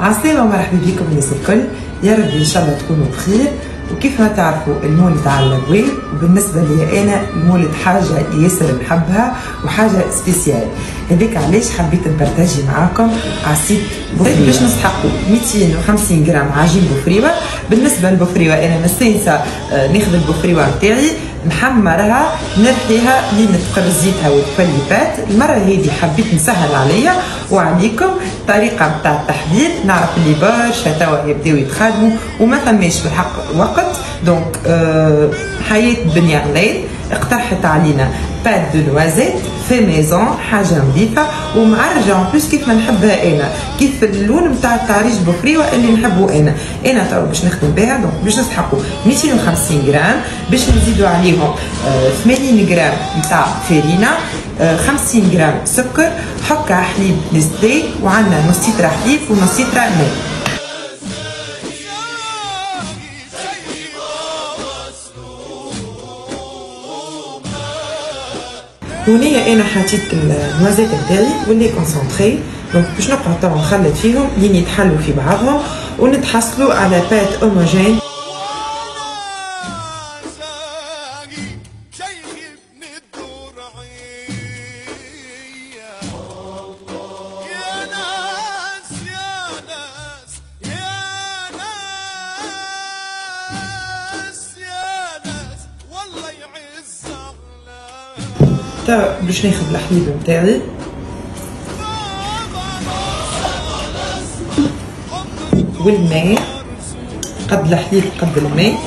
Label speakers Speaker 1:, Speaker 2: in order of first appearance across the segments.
Speaker 1: عسلامة ومرحبا بكم الناس الكل. يا رب إن شاء الله تكونوا بخير. وكيف ما تعرفوا المولد على الأبواب. وبالنسبة لي أنا المولد حاجة ياسر نحبها وحاجة spéciale. هذاك علاش حبيت ن partager معاكم عصيدة بوفريوه باش نسحقوا 250 غرام عجين بوفريوه بالنسبة للبوفريوه أنا مستانسه آه، ناخذ البوفريوه نتاعي نحمرها نرحيها لين تقر زيتها والفليبات المرة هذه حبيت نسهل عليا وعليكم الطريقة متاع التحضير. نعرف اللي برشا توا يبداو يتخدموا وما فماش بالحق وقت. donc أه حياة بنيا غليل اقترحت علينا pâte de noisette fait maison حاجة نظيفة ومعرجه en plus كيف ما نحبها أنا. كيف اللون نتاع التعريج بوفريوه اللي نحبه أنا. أنا تو باش نخدم بها donc باش نسحقوا 250 غرام باش نزيدوا عليهم 80 غرام نتاع فرينه 50 غرام سكر حكه حليب نستلي وعندنا نص حليب ونص ماء. هونيا أنا حطيت ال noisette نتاعي وال lait concentré donc باش نقعد طبعا نخلط فيهم لين يتحلوا في بعضهم ونتحصلوا على pâte homogène حتى باش ناخذ الحليب نتاعي والماء قد الحليب قد الماء.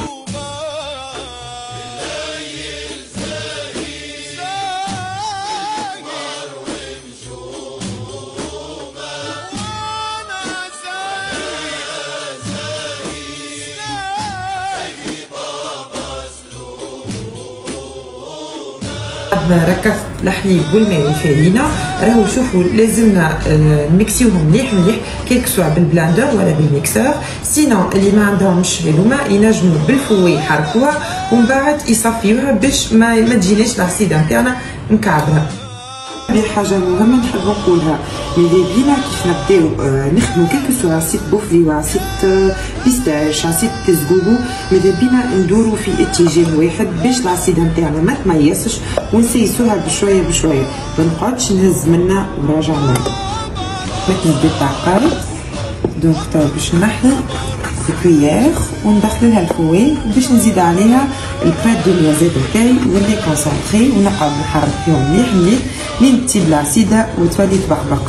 Speaker 1: ما ركفت الحليب والماء والفارينه راهو شوفوا لازمنا آه، ن mixi وهم مليح مليح que ce soit بال blender ولا بال mixeur sinon اللي ما عندهمش هذوما ينجموا بال fouet يحركوها ومن بعد يصفيوها باش ما تجيناش العصيده نتاعنا مكعبه هذه حاجة مهمه نحب نقولها اللي بينا كيف نبداو آه نخدمو que ce soit عصيدة بوفريوه وعصيدة آه pistache عصيدة زقوقو ماذا بينا ندورو في اتجاه واحد باش العصيده نتاعنا ما تميسش ونسيسوها بشوية بشوية. ما نقعدش نهز منا ونراجع معاك مثل تاع قارب donc تو باش نحي ال cuillère وندخلها ال fouet باش نزيد عليها ال pâte de noisette نتاعي وال lait concentré ونقعد نحرك فيهم مليح مليح لين تسيب العصيده وتولي تبقبق